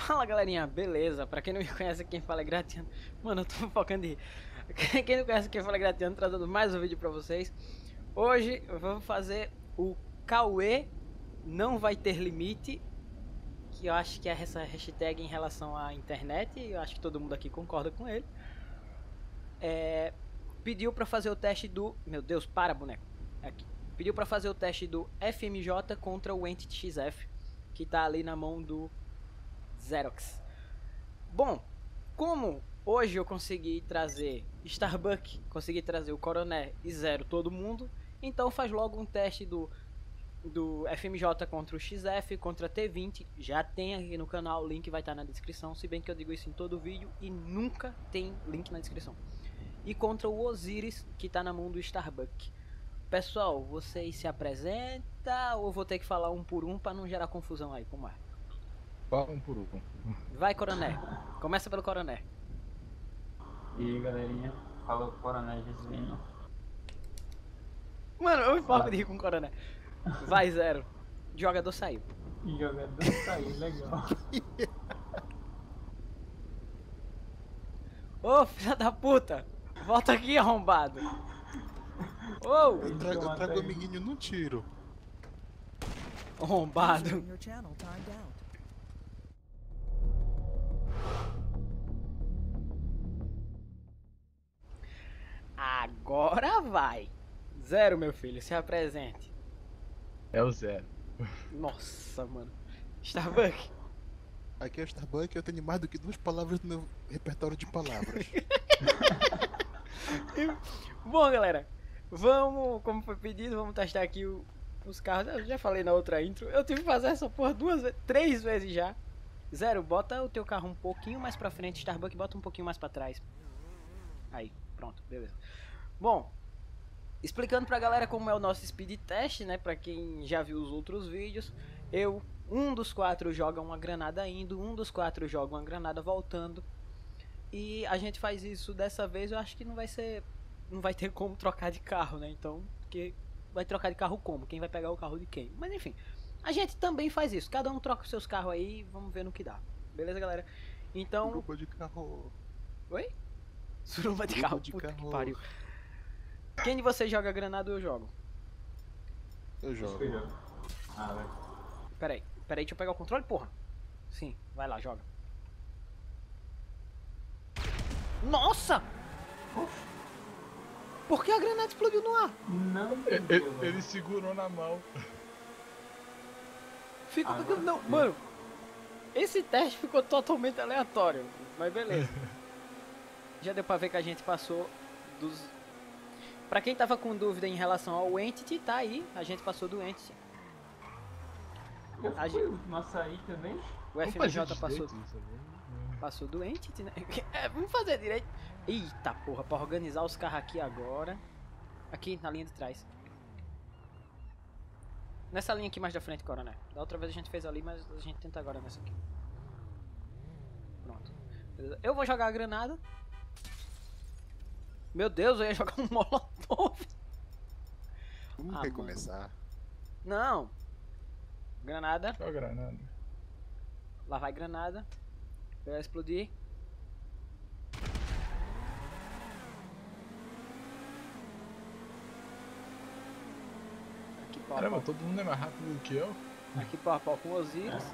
Fala galerinha, beleza? Pra quem não me conhece, quem fala é Gratiano. Mano, eu tô focando de. Quem não conhece quem fala é Gratiano, trazendo mais um vídeo pra vocês. Hoje vou fazer o Cauê não vai ter limite. Que eu acho que é essa hashtag em relação à internet. E eu acho que todo mundo aqui concorda com ele. É, pediu pra fazer o teste do. Meu Deus, para boneco. Aqui. Pediu pra fazer o teste do FMJ contra o Entity XF. Que tá ali na mão do Xerox. Bom, como hoje eu consegui trazer Starbuck, consegui trazer o Coroné e Zero todo mundo, então faz logo um teste do do FMJ contra o XF, contra T20, já tem aqui no canal, o link vai estar na descrição, se bem que eu digo isso em todo vídeo e nunca tem link na descrição. E contra o Osiris, que está na mão do Starbuck. Pessoal, vocês se apresentam ou vou ter que falar um por um para não gerar confusão aí, como é? Um por um. Vai, Coroné. Começa pelo Coroné. E aí, galerinha, fala o Coronel Gislino. Mano, eu me foco de rir com o Coroné. Vai, Zero. Jogador saiu. Jogador saiu, legal. Ô, filha da puta! Volta aqui, arrombado! Ô, Eu trago, eu trago o amiguinho no tiro. arrombado! Agora vai! Zero, meu filho, se apresente. É o zero. Nossa, mano. Starbuck. Aqui é o Starbuck eu tenho mais do que duas palavras no meu repertório de palavras. Bom, galera, vamos, como foi pedido, vamos testar aqui o- os carros. Eu já falei na outra intro. Eu tive que fazer essa porra duas vezes, três vezes já. Zero, bota o teu carro um pouquinho mais pra frente, Starbuck, bota um pouquinho mais pra trás. Aí, pronto, beleza. Bom, explicando pra galera como é o nosso speed test, né? Pra quem já viu os outros vídeos, eu, um dos quatro joga uma granada indo, um dos quatro joga uma granada voltando. E a gente faz isso dessa vez, eu acho que não vai ser. Não vai ter como trocar de carro, né? Então, porque vai trocar de carro como? Quem vai pegar o carro de quem? Mas enfim, a gente também faz isso. Cada um troca os seus carros aí, vamos ver no que dá. Beleza, galera? Então. Grupo de carro. Oi? Suruba de Grupo carro, de puta que carro. pariu. Quem de vocês joga granada ou eu jogo? Eu jogo. Ah, vai. Pera aí, pera aí, deixa eu pegar o controle, porra. Sim, vai lá, joga. Nossa! Por que a granada explodiu no ar? Não, Ele, ele segurou na mão. Ficou. Agora não, sim. mano. Esse teste ficou totalmente aleatório. Mas beleza. Já deu pra ver que a gente passou dos. Pra quem tava com dúvida em relação ao Entity, tá aí. A gente passou do Entity. Eu a fui o último a sair também. O FMJ passou, né? passou do Entity, né? É, vamos fazer direito. Eita porra, pra organizar os carros aqui agora. Aqui, na linha de trás. Nessa linha aqui mais da frente, Coronel. Da outra vez a gente fez ali, mas a gente tenta agora nessa aqui. Pronto. Eu vou jogar a granada. Meu Deus, eu ia jogar um molotov. Vamos Ah, recomeçar. Não. Granada. Só granada. Lá vai granada. Vai explodir. Aqui pau Caramba, pau. todo mundo é mais rápido do que eu. Aqui pau a pau com Osiris.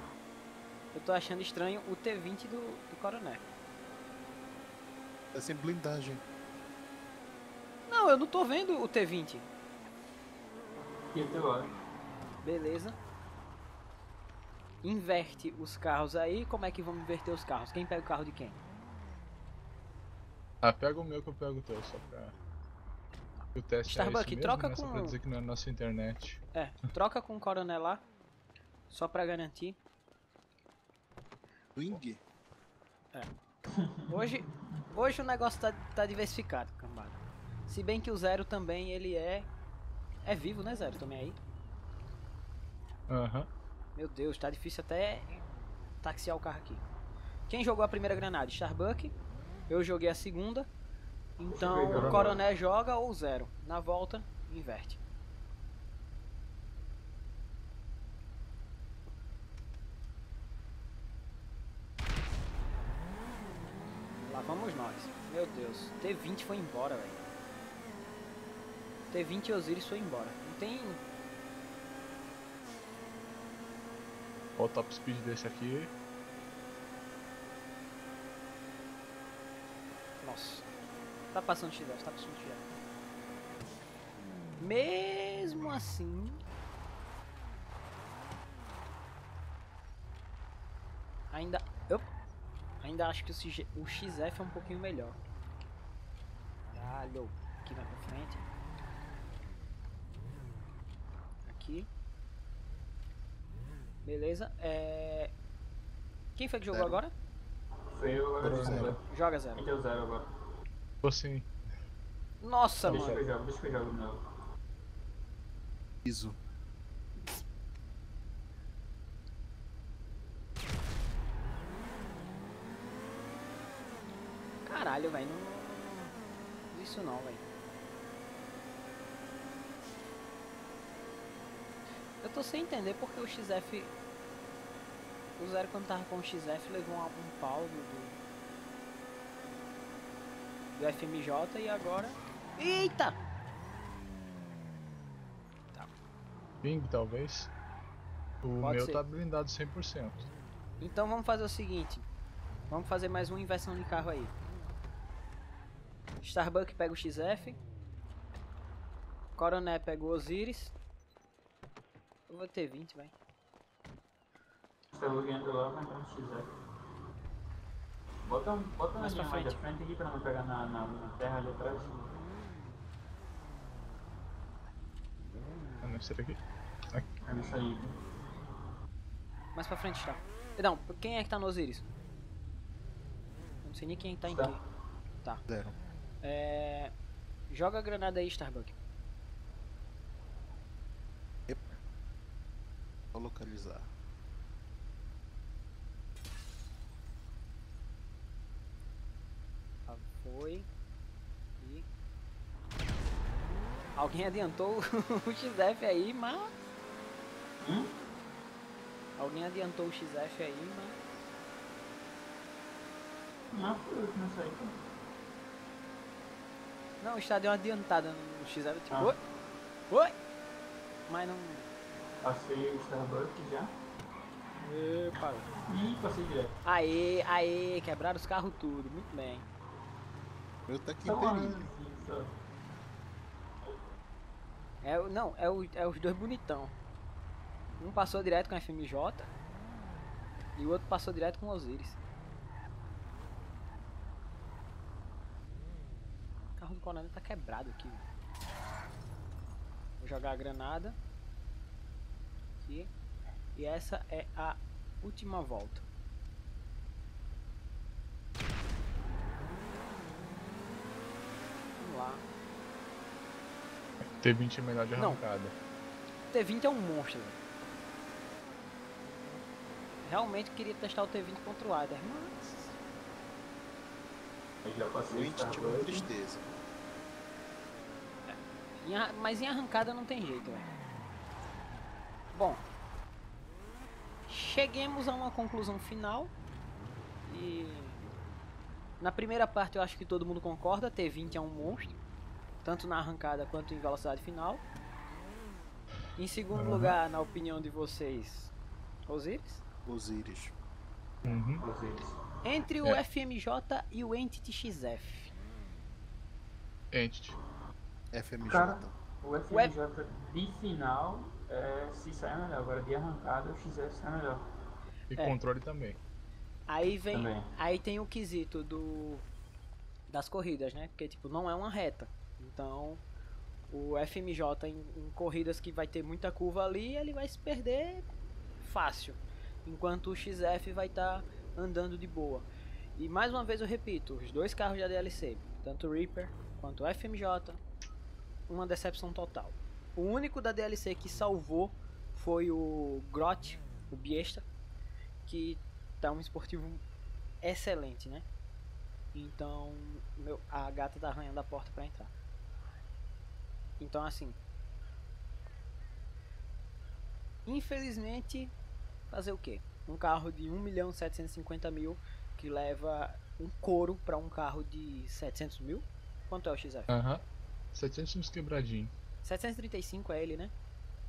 Eu tô achando estranho o T20 do, do Coroné. Tá sem blindagem. Não, eu não tô vendo o T20. E o teu lado. Beleza. Inverte os carros aí. Como é que vamos inverter os carros? Quem pega o carro de quem? Ah, pega o meu que eu pego o teu, só pra. O teste Starbuck, é mesmo, troca né? Só com- pra dizer que não é nossa internet. É, troca com o Coroné lá. Só pra garantir. Wing? Hoje, hoje o negócio tá, tá diversificado, cambada. Se bem que o Zero também, ele é... É vivo, né, Zero? Também aí. Aham. Meu Deus, tá difícil até taxiar o carro aqui. Quem jogou a primeira granada? Starbuck. Eu joguei a segunda. Então, o. Coroné joga ou Zero. Na volta, inverte. vamos nós. Meu Deus, T20 foi embora, velho. T20 e Osiris foi embora. Não tem. Olha o top speed desse aqui. Nossa. Tá passando XF, tá passando XF. Mesmo assim. Ainda. Eu ainda acho que o, XF é um pouquinho melhor. Caralho. Aqui mais pra frente. Aqui. Beleza. É... Quem foi que jogou Zero. agora? Foi eu agora. Zero, Zero. zero. Joga zero. Então zero agora. Tô assim. Nossa, Deixa que mano. eu jogo, deixa que eu jogo de novo. Iso. Caralho, velho. Não... Isso não, velho. Eu tô sem entender porque o XF. O Zero quando tava com o XF levou um, um pau do. Do, do FMJ e agora. Eita! Ping, talvez. O Pode meu ser. tá blindado 100%. Então vamos fazer o seguinte. Vamos fazer mais uma inversão de carro aí. Starbuck pega o XF. Coroné pega o Osiris. Eu vou ter 20, vai. Está ganhando lá, vai entrar no XF. Bota, um, bota Mais mais da frente. frente aqui pra não pegar na, na, na terra ali atrás. Ah, não, esse daqui. É isso aí. Mais pra frente, tá? Não, quem é que tá no Osiris? Eu não sei nem quem tá em Tá. quem. Tá. Zero. É... Joga a granada aí, Starbuck. Localizar. Ah, Foi. E... Alguém adiantou o XF aí, mas... Hum? Alguém adiantou o XF aí, mas... Não, foi eu que não saí. Não, está deu uma adiantada no XF, tipo... Ah. Oi? Oi? Mas não... Passei o Starbucks já. Ê, parou. E passei direto. Aê, aê, quebraram os carros tudo, muito bem. Meu tá aqui inteirinho. É, o- não, é, o, é os dois bonitão. Um passou direto com a FMJ e o outro passou direto com o Osiris. O carro do Coronel tá quebrado aqui. Vou jogar a granada. Aqui. E essa é a última volta. Vamos lá. T20 é melhor de Não. arrancada. T20 é um monstro, velho. Realmente queria testar o T20 contra o Adder, mas. Já passei O o Int tive Starbucks. tristeza. em arra- mas em arrancada não tem jeito, velho. Bom. Cheguemos a uma conclusão final. E. Na primeira parte eu acho que todo mundo concorda, T20 é um monstro. Tanto na arrancada quanto em velocidade final. Em segundo Uhum. lugar, na opinião de vocês, Osiris. Osiris. Uhum. Vocês. Entre o É. FMJ e o Entity XF. Entity. FMJ. Cara, O FMJ de final é, se sai melhor. Agora de arrancada o XF sai melhor. E É. controle também. Aí vem. Também. Aí tem o quesito do. Das corridas, né? Porque tipo, não é uma reta. Então o FMJ em, em corridas que vai ter muita curva ali, ele vai se perder fácil. Enquanto o XF vai estar andando de boa. E mais uma vez eu repito, os dois carros da DLC, tanto o Reaper quanto o FMJ, uma decepção total. O único da DLC que salvou foi o Grot, o Biesta, que tá um esportivo excelente, né? Então, meu, a gata tá arranhando a porta pra entrar. Então, assim. Infelizmente, fazer o quê? Um carro de 1 milhão 750 mil que leva um couro pra um carro de 700 mil. Quanto é o XF? Aham. 700 uns quebradinho. 735 é ele, né?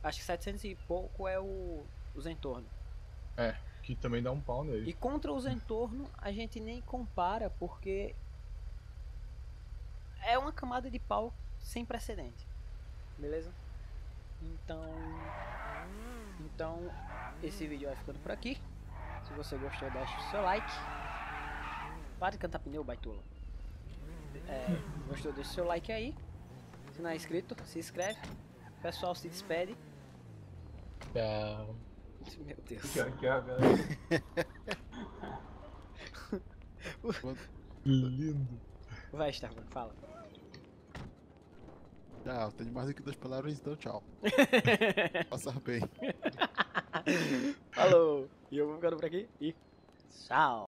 Acho que 700 e pouco é o os entornos. Que também dá um pau nele. E contra os entornos a gente nem compara porque é uma camada de pau sem precedente. Beleza? Então, então esse vídeo vai ficando por aqui. Se você gostou, deixa o seu like. Para de cantar pneu, baitola. É, gostou, deixa o seu like aí. Se não é inscrito, se inscreve. O pessoal se despede. Tchau. Meu Deus. Aqui, ó, galera. Lindo. Vai, Starbuck, fala. Tchau, tenho mais do que duas palavras, então tchau. Passar bem. Falou! E eu vou ficando por aqui e tchau!